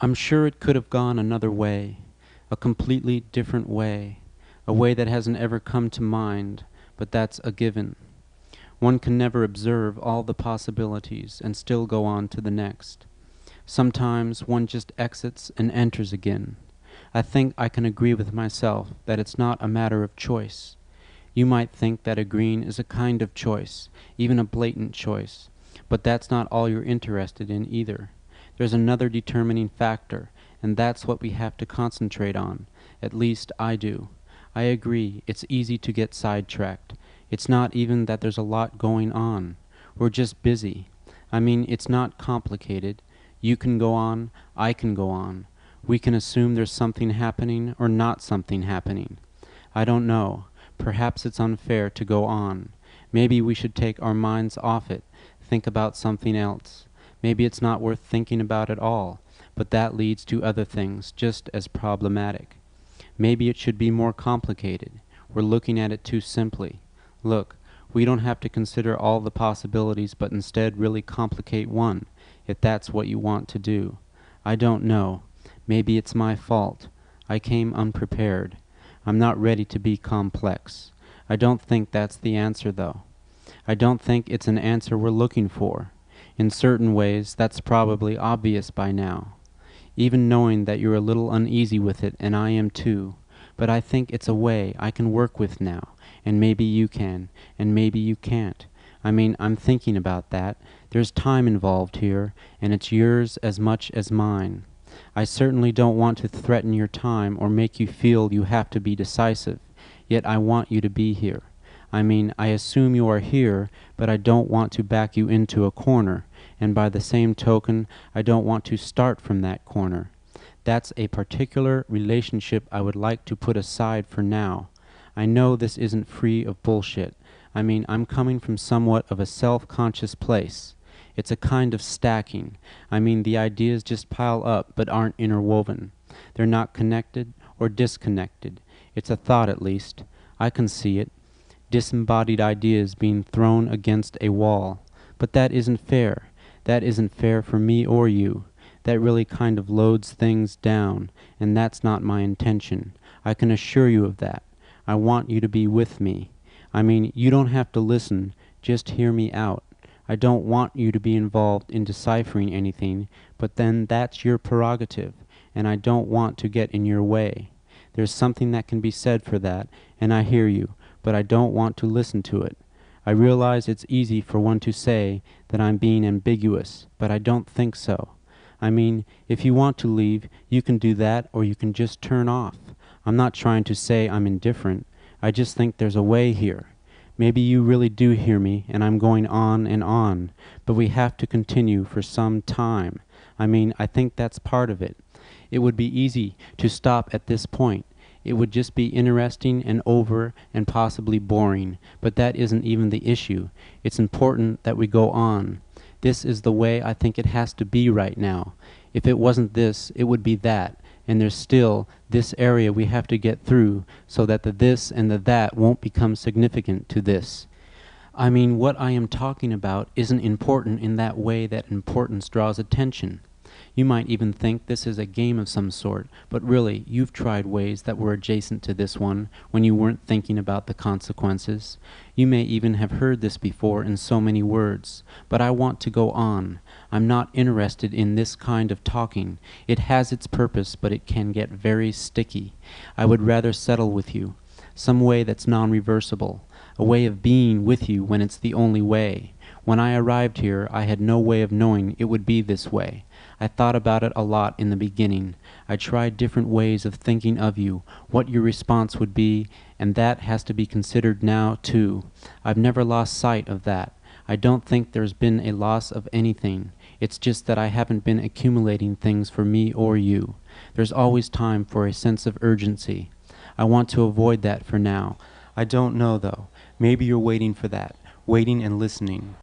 I'm sure it could have gone another way, a completely different way, a way that hasn't ever come to mind, but that's a given. One can never observe all the possibilities and still go on to the next. Sometimes one just exits and enters again. I think I can agree with myself that it's not a matter of choice. You might think that agreeing is a kind of choice, even a blatant choice, but that's not all you're interested in either. There's another determining factor, and that's what we have to concentrate on. At least I do. I agree, it's easy to get sidetracked. It's not even that there's a lot going on. We're just busy. I mean, it's not complicated. You can go on, I can go on. We can assume there's something happening or not something happening. I don't know. Perhaps it's unfair to go on. Maybe we should take our minds off it, think about something else. Maybe it's not worth thinking about at all, but that leads to other things just as problematic. Maybe it should be more complicated. We're looking at it too simply. Look, we don't have to consider all the possibilities, but instead really complicate one, if that's what you want to do. I don't know. Maybe it's my fault. I came unprepared. I'm not ready to be complex. I don't think that's the answer, though. I don't think it's an answer we're looking for. In certain ways, that's probably obvious by now, even knowing that you're a little uneasy with it, and I am too. But I think it's a way I can work with now, and maybe you can, and maybe you can't. I mean, I'm thinking about that. There's time involved here, and it's yours as much as mine. I certainly don't want to threaten your time or make you feel you have to be decisive, yet I want you to be here. I mean, I assume you are here, but I don't want to back you into a corner, and by the same token, I don't want to start from that corner. That's a particular relationship I would like to put aside for now. I know this isn't free of bullshit. I mean, I'm coming from somewhat of a self conscious place. It's a kind of stacking. I mean, the ideas just pile up but aren't interwoven. They're not connected or disconnected. It's a thought, at least. I can see it disembodied ideas being thrown against a wall. But that isn't fair. That isn't fair for me or you. That really kind of loads things down, and that's not my intention. I can assure you of that. I want you to be with me. I mean, you don't have to listen, just hear me out. I don't want you to be involved in deciphering anything, but then that's your prerogative, and I don't want to get in your way. There's something that can be said for that, and I hear you but I don't want to listen to it. I realize it's easy for one to say that I'm being ambiguous, but I don't think so. I mean, if you want to leave, you can do that or you can just turn off. I'm not trying to say I'm indifferent. I just think there's a way here. Maybe you really do hear me and I'm going on and on, but we have to continue for some time. I mean, I think that's part of it. It would be easy to stop at this point it would just be interesting and over and possibly boring, but that isn't even the issue. It's important that we go on. This is the way I think it has to be right now. If it wasn't this, it would be that. And there's still this area we have to get through so that the this and the that won't become significant to this. I mean, what I am talking about isn't important in that way that importance draws attention. You might even think this is a game of some sort, but really, you've tried ways that were adjacent to this one when you weren't thinking about the consequences. You may even have heard this before in so many words, but I want to go on. I'm not interested in this kind of talking. It has its purpose, but it can get very sticky. I would rather settle with you. Some way that's non reversible. A way of being with you when it's the only way. When I arrived here, I had no way of knowing it would be this way. I thought about it a lot in the beginning. I tried different ways of thinking of you, what your response would be, and that has to be considered now, too. I've never lost sight of that. I don't think there's been a loss of anything. It's just that I haven't been accumulating things for me or you. There's always time for a sense of urgency. I want to avoid that for now. I don't know, though. Maybe you're waiting for that, waiting and listening.